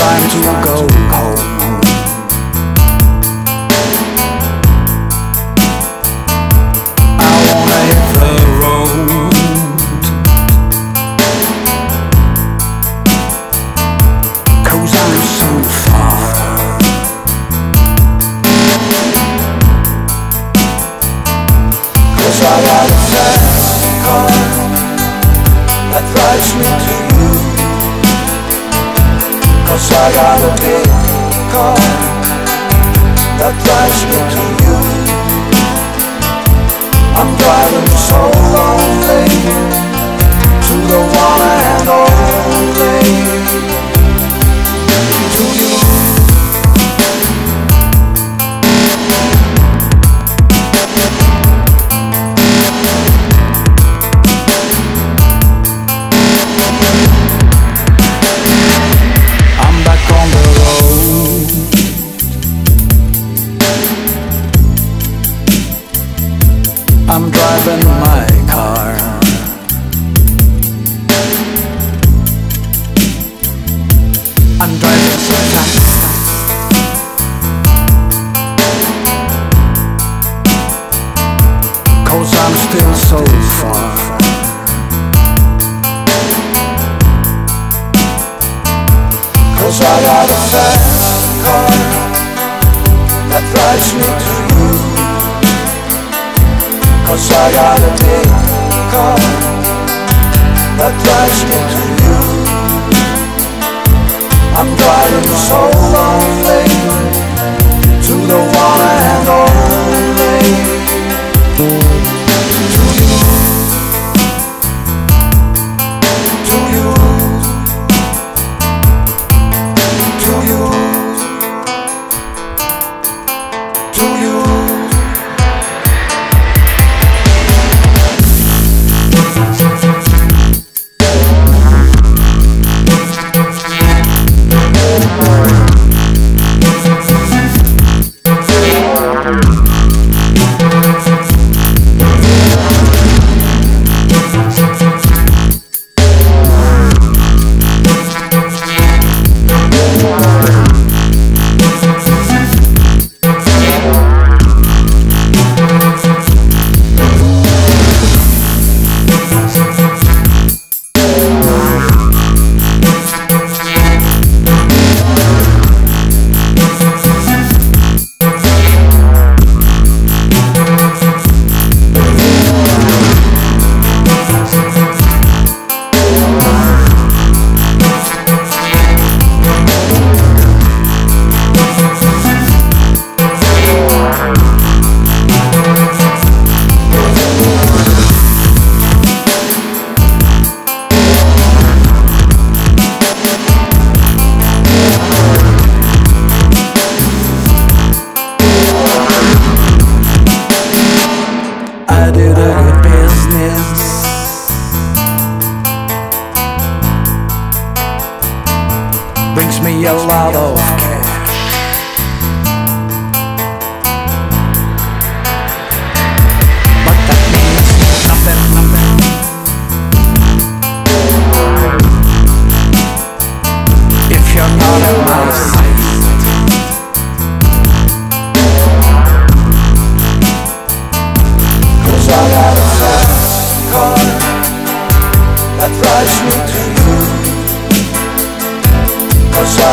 to go home. I wanna hit the road. Cause I'm so far. Cause I got a fast car that drives me to. Cause I got a big car that drives me to you. So far. Cause I got a fast car that drives me to you. Cause I got a big car that drives me to you. I'm driving so lonely Brings